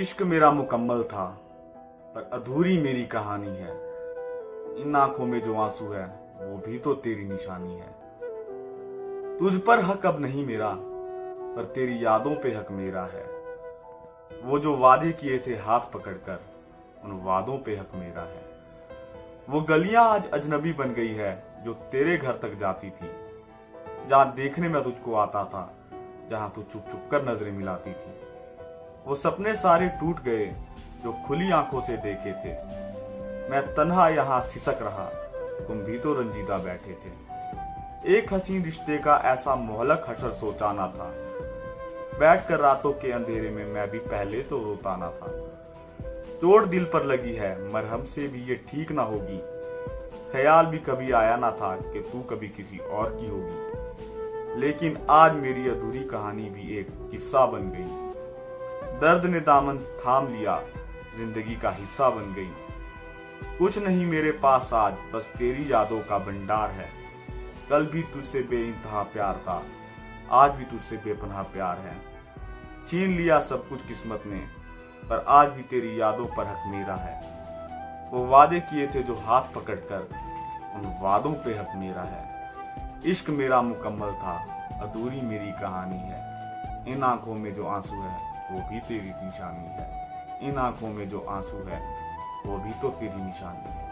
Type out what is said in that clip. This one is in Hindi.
इश्क मेरा मुकम्मल था, पर अधूरी मेरी कहानी है। इन आँखों में जो आँसू है, वो भी तो तेरी निशानी है। तुझ पर हक अब नहीं मेरा, पर तेरी यादों पे हक मेरा है। वो जो वादे किए थे हाथ पकड़कर, उन वादों पे हक मेरा है। वो गलियाँ आज अजनबी बन गई है, जो तेरे घर तक जाती थी। जहाँ देखने में तुझको आता था, जहाँ तू चुप चुप कर नज़रें मिलाती थी। वो सपने सारे टूट गए जो खुली आँखों से देखे थे। मैं तन्हा यहाँ सिसक रहा, तुम भी तो रंजीदा बैठे थे। एक हसीन रिश्ते का ऐसा मोहलक हशर सोचाना था। बैठ कर रातों के अंधेरे में मैं भी पहले तो रोताना था। चोट दिल पर लगी है, मरहम से भी ये ठीक ना होगी। ख्याल भी कभी आया ना था कि तू कभी किसी और की होगी। लेकिन आज मेरी अधूरी कहानी भी एक किस्सा बन गई। दर्द ने दामन थाम लिया, ज़िंदगी का हिस्सा बन गई। कुछ नहीं मेरे पास आज, बस तेरी यादों का भंडार है। कल भी तुझसे बेइंतहा प्यार था, आज भी तुझसे बेपनाह प्यार है। छीन लिया सब कुछ किस्मत ने, पर आज भी तेरी यादों पर हक मेरा है। वो वादे किए थे जो हाथ पकड़कर, उन वादों पे हक मेरा है। इश्क मेरा मुकम्मल था, अधूरी मेरी कहानी है। इन आँखों में जो आँसू है वो भी तेरी निशानी है। इन आँखों में जो आँसू है, वो भी तो तेरी निशानी है।